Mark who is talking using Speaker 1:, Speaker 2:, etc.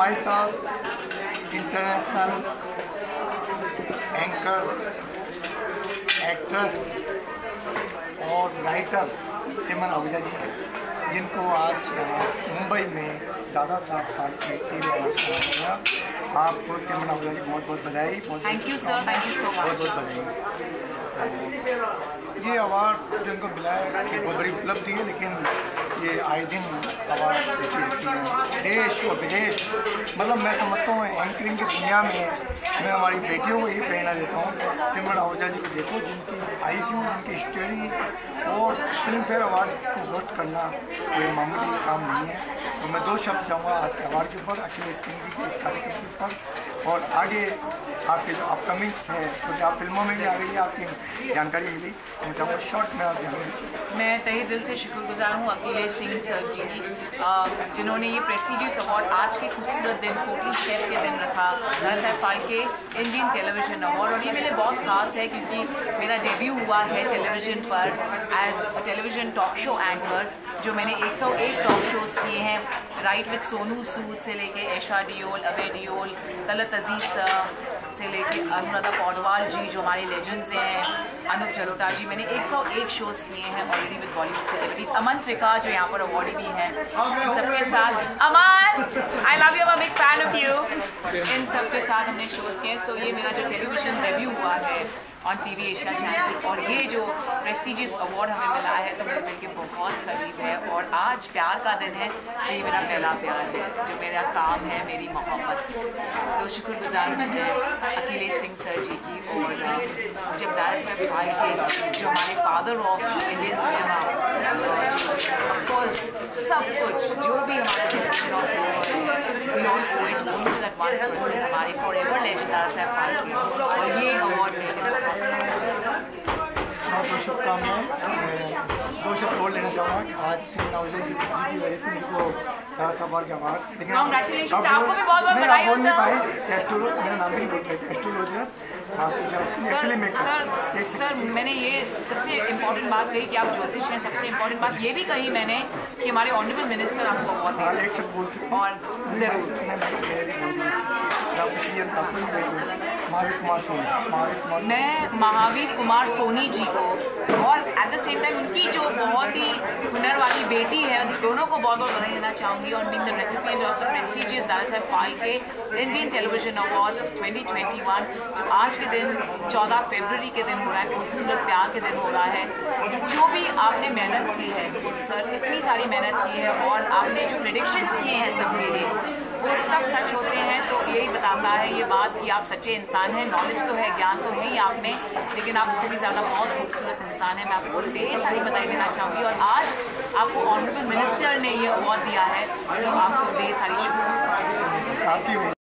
Speaker 1: हमारे साथ international anchor actress और राइटर सिमन आहूजा जी हैं जिनको आज मुंबई में दादा साहब फाल्के अवार्ड कराया आपको सिमन आहूजा जी बहुत बहुत बधाई
Speaker 2: thank you sir thank you so much
Speaker 1: बहुत बहुत बधाई। ये अवार्ड जिनको मिला है बहुत बड़ी उपलब्धि है लेकिन ये आए दिन देखी रहती है। देश और विदेश। मतलब मैं समझता हूँ एंकरिंग की दुनिया में मैं हमारी बेटियों को यही प्रेरणा देता हूँ। सिमरन आहूजा जी को देखो, जिनकी आई क्यू जिनकी स्टडी और फ़िल्म फेयर अवार्ड को होस्ट करना कोई मामूली काम नहीं है। तो मैं दो शब्द चाहूँगा आज के अवार्ड के ऊपर, अखिलेश सिंह जी के कार्यक्रम के ऊपर। और आगे आपके जो अपकमिंग हैं क्योंकि आप फ़िल्मों में भी आ गई आपकी जानकारी मिली मैं चाहूँगा शॉर्ट में आप जानकारी
Speaker 2: मैं तहे दिल से शुक्रगुजार हूँ अखिलेश सिंह सर जी की जिन्होंने ये प्रेस्टिजियस अवार्ड आज के खूबसूरत दिन फोर्टी फेयर के दिन रखा दादा Saheb Phalke Indian television award और ये मेरे बहुत खास है, क्योंकि मेरा डेब्यू हुआ है टेलीविज़न पर as television talk show anchor जो मैंने 101 टॉक शोज़ किए हैं राइट विद सोनू सूद से लेके ऐशा डियोल अबे डियोल तलत अज़ीज़ सर से लेके अनुराधा पौडवाल जी, जो हमारे लेजेंड्स हैं अनूप जलोटा जी, मैंने 101 शोज़ किए हैं already with Bollywood celebrities Aman Trikha जो यहाँ पर अवार्डी भी हैं, इन सबके साथ। Aman I love you big fan of you इन सबके साथ हमने शोज़ किए सो ये मेरा जो टेलीविज़न डेब्यू हुआ है on T V Asia channel और ये जो प्रेस्टिजियस अवार्ड हमें मिला है तो दिल के बहुत करीब है और आज प्यार का दिन है तो ये मेरा पहला प्यार है, जो मेरा काम है, मेरी मोहब्बत तो शुक्रगुजार मैं अखिलेश सिंह सर जी की और जब दादा साहब फाल्के जो हमारे फादर ऑफ़ इंडियन सिनेमा सब कुछ, जो भी हमारे हमारे for ever legend Dada Saheb और ये अवार्ड है।
Speaker 1: बहुत बहुत शुभकामनाएँ दो शब्द और लेना चाहूँगा आज सिंह नाउजा की की वजह से उनको दादा साहब के अवार्ड लेकिन
Speaker 2: आपको भी बहुत बहुत बधाई हो, सर।
Speaker 1: एस्ट्रोलॉज मेरा नाम भी बोल पाए एस्ट्रोलॉजर
Speaker 2: सर सर सर मैंने ये सबसे इम्पोर्टेंट बात कही कि आप ज्योतिष हैं सबसे इम्पोर्टेंट बात ये भी कही मैंने कि हमारे ऑनरेबल मिनिस्टर आपको
Speaker 1: हाँ,
Speaker 2: रहे
Speaker 1: हैं
Speaker 2: और ज़रूर
Speaker 1: मैं महावीर कुमार सोनी
Speaker 2: जी को और एट द सेम टाइम उनकी जो बहुत ही हुनर वाली बेटी है दोनों को बहुत बहुत बधाई देना चाहूँगी और being the recipient of the prestigious Dada Saheb Phalke Indian television awards 2021 जो आज के दिन 14 फरवरी के दिन हो रहा है, खूबसूरत प्यार के दिन हो रहा है। जो भी आपने मेहनत की है, सर, इतनी सारी मेहनत की है और आपने जो प्रिडिक्शंस किए हैं सबके लिए, वो सब बताता है ये बात कि आप सच्चे इंसान हैं नॉलेज तो है, ज्ञान तो है ही आपने, लेकिन आप उससे भी ज़्यादा बहुत खूबसूरत इंसान है। मैं आपको ढेर सारी बधाई देना चाहूँगी और आज आपको ऑनरेबल मिनिस्टर ने ये अवार्ड दिया है तो आपको ढेर सारी शुक्रिया